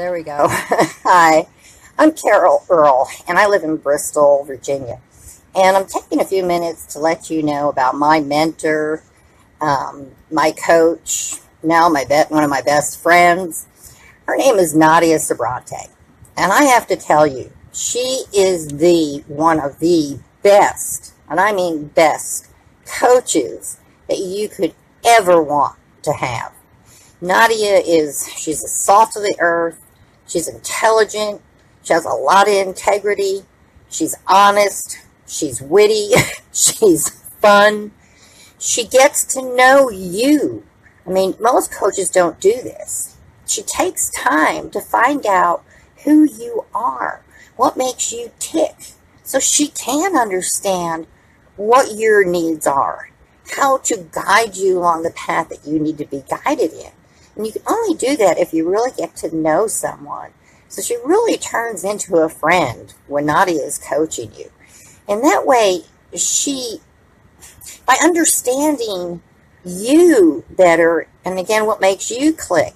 There we go. Hi, I'm Carol Earl, and I live in Bristol, Virginia. And I'm taking a few minutes to let you know about my mentor, um, my coach, now my one of my best friends. Her name is Nadia Subratie. And I have to tell you, she is the one of the best, and I mean best, coaches that you could ever want to have. Nadia is, she's a salt of the earth. She's intelligent. She has a lot of integrity. She's honest. She's witty. she's fun. She gets to know you. I mean, most coaches don't do this. She takes time to find out who you are, what makes you tick, so she can understand what your needs are, how to guide you along the path that you need to be guided in. And you can only do that if you really get to know someone. So she really turns into a friend when Nadia is coaching you. And that way, she, by understanding you better, and again, what makes you click,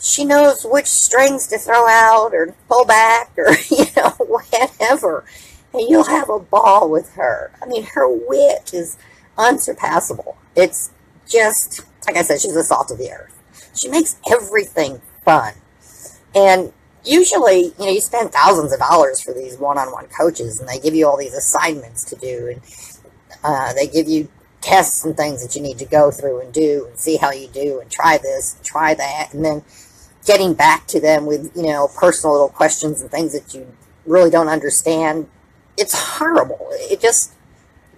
she knows which strings to throw out or pull back or, you know, whatever. And you'll have a ball with her. I mean, her wit is unsurpassable. It's just, like I said, she's the salt of the earth. She makes everything fun. And usually, you know, you spend thousands of dollars for these one-on-one coaches, and they give you all these assignments to do, and uh, they give you tests and things that you need to go through and do, and see how you do, and try this, and try that, and then getting back to them with, you know, personal little questions and things that you really don't understand. It's horrible. It just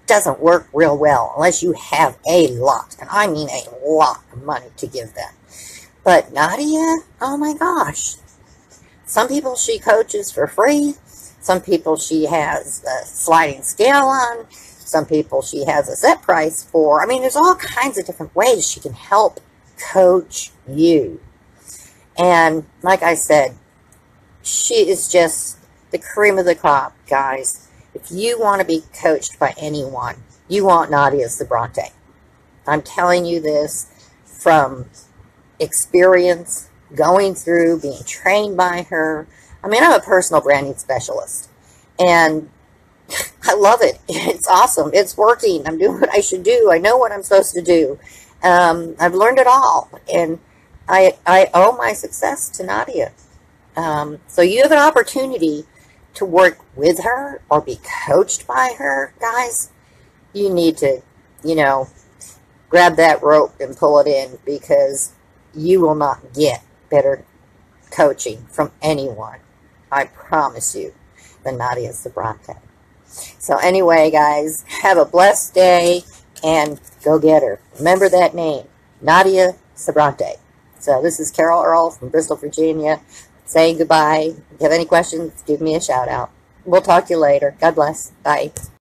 doesn't work real well unless you have a lot, and I mean a lot of money to give them. But Nadia, oh my gosh. Some people she coaches for free. Some people she has a sliding scale on. Some people she has a set price for. I mean, there's all kinds of different ways she can help coach you. And like I said, she is just the cream of the crop, guys. If you want to be coached by anyone, you want Nadia Subratie. I'm telling you this from experience going through being trained by her. I mean, I'm a personal branding specialist and I love it. It's awesome. It's working. I'm doing what I should do. I know what I'm supposed to do. Um, I've learned it all and I, I owe my success to Nadia. Um, so you have an opportunity to work with her or be coached by her, guys. You need to, you know, grab that rope and pull it in because you will not get better coaching from anyone, I promise you, than Nadia Subratie. So anyway, guys, have a blessed day and go get her. Remember that name, Nadia Subratie. So this is Carol Earl from Bristol, Virginia, saying goodbye. If you have any questions, give me a shout out. We'll talk to you later. God bless. Bye.